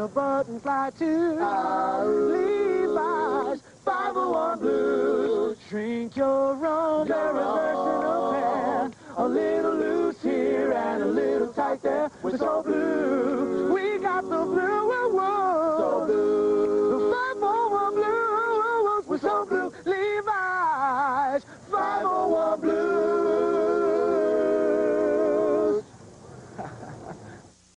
a button fly too Levi's 501 Blues. Drink your rum, they're a versatile pair. A little loose here and a little tight there. We're so blue. We got the blue, whoa. So blue. The 501 Blues. We're so blue. Levi's 501 Blues.